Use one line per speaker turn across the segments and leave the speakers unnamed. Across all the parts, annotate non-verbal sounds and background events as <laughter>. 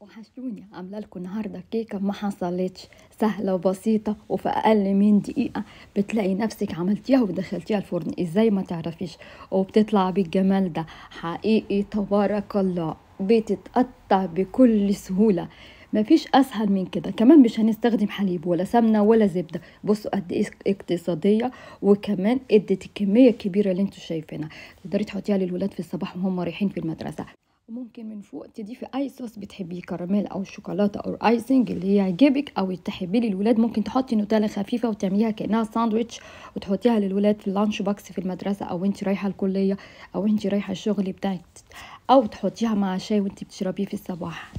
وحشتوني عاملة لكم النهارده كيكة ما حصلتش. سهلة وبسيطة. وفي أقل من دقيقة بتلاقي نفسك عملتيها ودخلتيها الفرن. إزاي ما تعرفيش؟ وبتطلع بالجمال ده. حقيقي تبارك الله. بتتقطع بكل سهولة. مفيش أسهل من كده. كمان مش هنستخدم حليب ولا سمنة ولا زبدة. بصوا قد إيه اقتصادية. وكمان ادت الكمية الكبيرة اللي أنتوا شايفينها. تقدري تحطيها للولاد في الصباح وهم رايحين في المدرسة. وممكن من فوق تضيفي أي صوص بتحبيه كراميل أو شوكولاتة أو icing اللي يعجبك أو تحبيه للولاد. ممكن تحطي نوتيلا خفيفة وتعمليها كأنها ساندويتش وتحطيها للولاد في ال lunch box في المدرسة أو انت رايحة الكلية أو انت رايحة الشغل بتاعك. أو تحطيها مع شاي وانت بتشربيه في الصباح.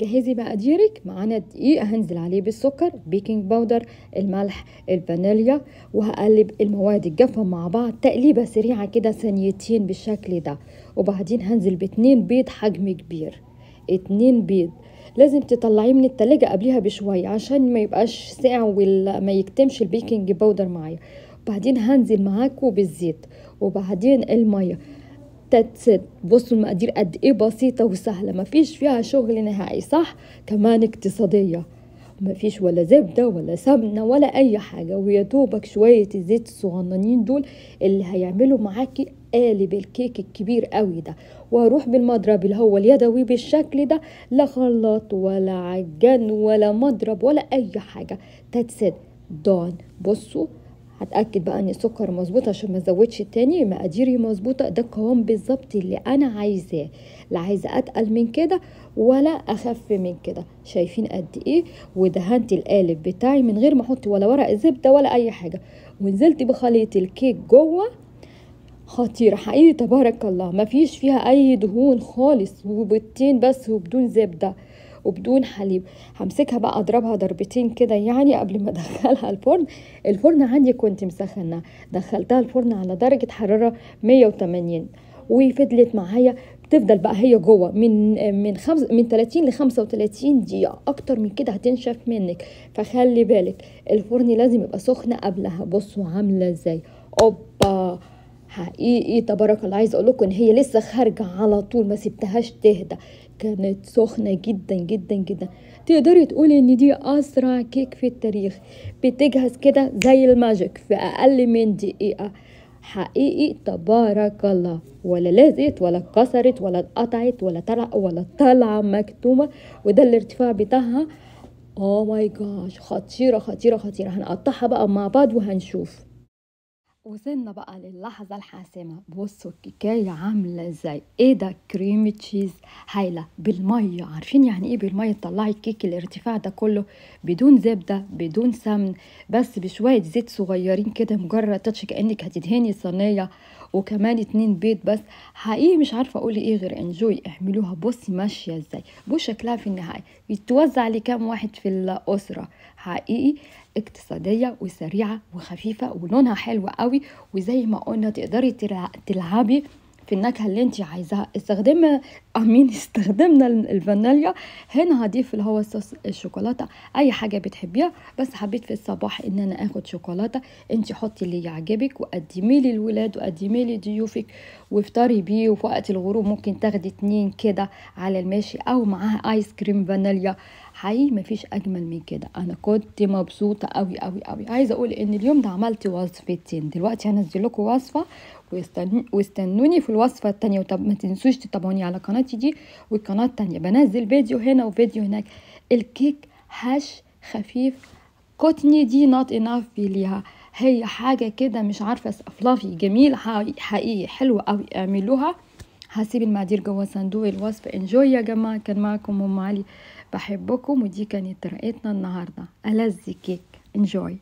جهزي مقاديرك معانا دقيق هنزل عليه بالسكر baking powder الملح الفانيليا وهقلب المواد الجافة مع بعض تقليبة سريعة كده ثانيتين بالشكل ده. وبعدين هنزل باتنين بيض حجم كبير. اتنين بيض. لازم تطلعيه من التلاجة قبلها بشوية عشان ما يبقاش ساقع وما يكتمش ال baking powder معايا. وبعدين هنزل معاكم بالزيت. وبعدين المية. تتسد. بصوا المقادير قد إيه بسيطة وسهلة. مفيش فيها شغل نهائي صح؟ كمان اقتصادية. مفيش ولا زبدة ولا سمنة ولا أي حاجة ويا دوبك شوية الزيت الصغننين دول اللي هيعملوا معاكي قالب الكيك الكبير قوي ده. وأروح بالمضرب اللي هو اليدوي بالشكل ده. لا خلاط ولا عجان ولا مضرب ولا أي حاجة. تتسد. دون بصوا هتأكد بقى ان السكر مظبوط عشان ما أزودش تاني مقاديري مظبوطة. ده القوام بالظبط اللي أنا عايزاه. لا عايزه أتقل من كده ولا أخف من كده. شايفين قد إيه؟ ودهنت القالب بتاعي من غير ما أحط ولا ورق زبدة ولا أي حاجة. ونزلت بخليط الكيك جوه. خطيرة حقيقي تبارك الله. ما فيش فيها أي دهون خالص وبيضتين بس وبدون زبدة. وبدون حليب. همسكها بقى أضربها ضربتين كده يعني قبل ما <laughs> أدخلها الفرن. الفرن عندي كنت مسخنة. دخلتها الفرن على درجة حرارة 180 وفضلت معايا. بتفضل بقى هي جوه. من من خمس من 30 ل 35 دقيقة. أكتر من كده هتنشف منك. فخلي بالك الفرن لازم يبقى سخن قبلها. بصوا عاملة إزاي. أوبا! حقيقي تبارك الله. عايزة أقول إن هي لسه خارجة على طول ما سبتهاش تهدى. كانت سخنة جدا جدا جدا. تقدري تقولي إن دي أسرع كيك في التاريخ. بتجهز كده زي ال magic في أقل من دقيقة. حقيقي تبارك الله. ولا لازقت ولا اتكسرت ولا اتقطعت ولا طلع ولا طالعه مكتومة. وده الارتفاع بتاعها. oh my gosh خطيرة خطيرة خطيرة. هنقطعها بقى مع بعض وهنشوف. وصلنا بقى للحظة الحاسمة. بصوا الكيكاية عاملة إزاي؟ إيه ده؟ cream cheese هايلة بالمية. عارفين يعني إيه بالمية؟ تطلعي الكيك الارتفاع ده كله بدون زبدة بدون سمن بس بشوية زيت صغيرين كده مجرد touch كأنك هتدهني صينية وكمان اتنين بيض بس. حقيقي مش عارفة أقول إيه غير انجوي اعملوها. بصي ماشية إزاي؟ بص شكلها في النهاية. بتوزع لكام واحد في الأسرة؟ حقيقي اقتصادية وسريعة وخفيفة ولونها حلو قوي وزي ما قلنا تقدري تلعبي في النكهة اللي انت عايزاها. استخدم امين <laughs> استخدمنا الفانيليا. هنا هضيف اللي هو صوص الشوكولاتة. أي حاجة بتحبيها بس حبيت في الصباح إن أنا آخد شوكولاتة. انت حطي اللي يعجبك وقدميه للولاد وقدميه لضيوفك وافطري بيه. وفي وقت الغروب ممكن تاخدي اتنين كده على الماشي أو معاها ايس كريم فانيليا. حقيقي مفيش أجمل من كده. أنا كنت مبسوطة قوي قوي قوي عايزة أقول إن اليوم ده عملت وصفتين. دلوقتي هنزل لكم وصفة واستنوني في الوصفة التانية. وطب ما تنسوش تتابعوني على قناتي دي والقناة التانية. بنزل فيديو هنا وفيديو هناك. الكيك هش خفيف. cottony دي not enough ليها هي حاجة كده مش عارفة fluffy جميل حقيقي حلو قوي اعملوها. هسيب المقادير جوه صندوق الوصف. enjoy يا جماعة كان معكم أم علي. بحبكم ودي كانت طريقتنا النهارده. ألذ كيك. enjoy